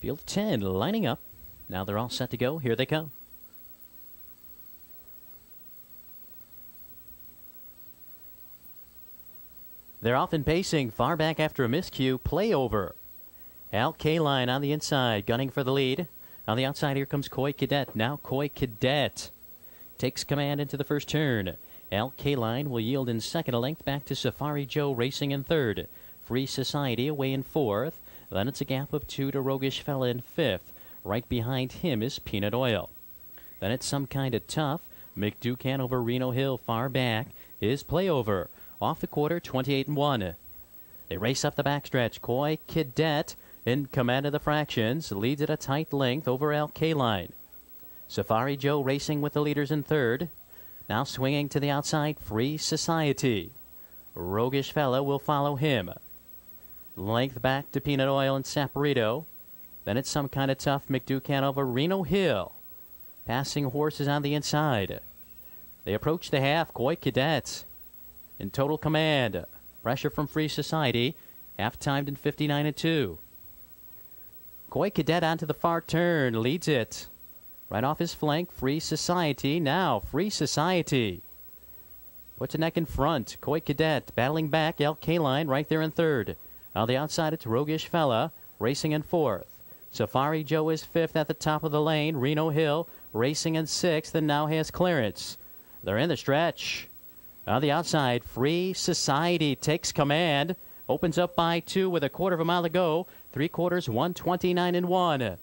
Field 10 lining up. Now they're all set to go. Here they come. They're off and pacing far back after a miscue. Play over. Al Kaline on the inside, gunning for the lead. On the outside, here comes Koi Cadet. Now Koi Cadet takes command into the first turn. Al Kaline will yield in second, a length back to Safari Joe racing in third. Free Society away in fourth. Then it's a gap of two to Roguish Fella in fifth. Right behind him is Peanut Oil. Then it's some kind of tough. McDucan over Reno Hill far back is playover. Off the quarter, 28 and 1. They race up the backstretch. Coy Cadet in command of the fractions leads at a tight length over Al Kaline. Safari Joe racing with the leaders in third. Now swinging to the outside, Free Society. Roguish Fella will follow him. Length back to Peanut Oil and Saporito. Then it's some kind of tough McDucan over Reno Hill. Passing horses on the inside. They approach the half. Koi Cadets in total command. Pressure from Free Society. Half timed in 59 and 2. Koi Cadet onto the far turn. Leads it. Right off his flank, Free Society. Now, Free Society. Puts a neck in front. Koi Cadet battling back. Al Kaline right there in third. On the outside, it's Roguish Fella racing in fourth. Safari Joe is fifth at the top of the lane. Reno Hill racing in sixth and now has clearance. They're in the stretch. On the outside, Free Society takes command. Opens up by two with a quarter of a mile to go. Three quarters, 129 and one.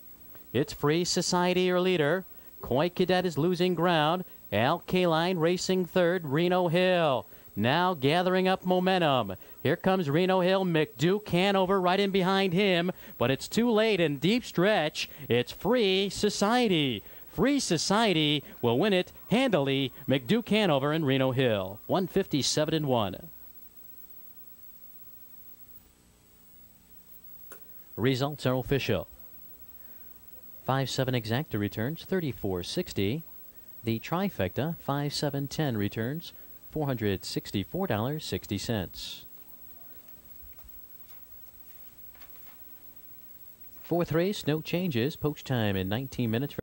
It's Free Society, your leader. Koi Cadet is losing ground. Al Kaline racing third. Reno Hill now gathering up momentum. Here comes Reno Hill. McDuke Hanover right in behind him, but it's too late in deep stretch. It's Free Society. Free Society will win it handily. McDuke Hanover and Reno Hill. 157 and 1. Results are official. 5 7 exacta returns 34.60. The trifecta 5 7 10 returns $464.60. Fourth race, no changes. Post time in 19 minutes.